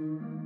you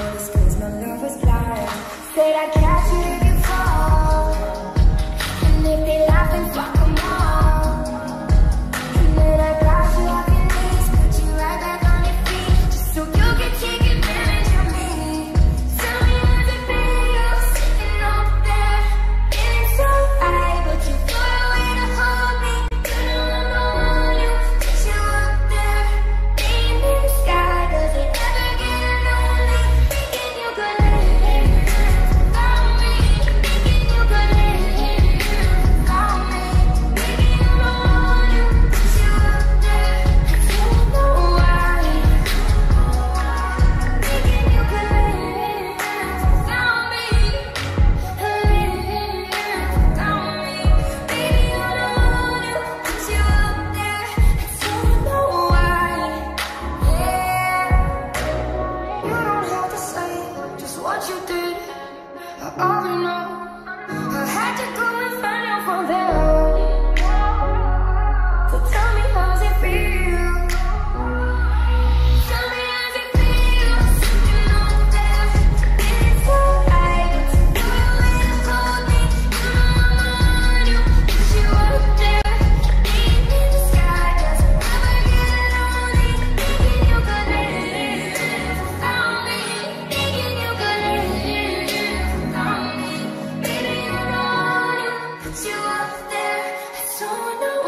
there, so no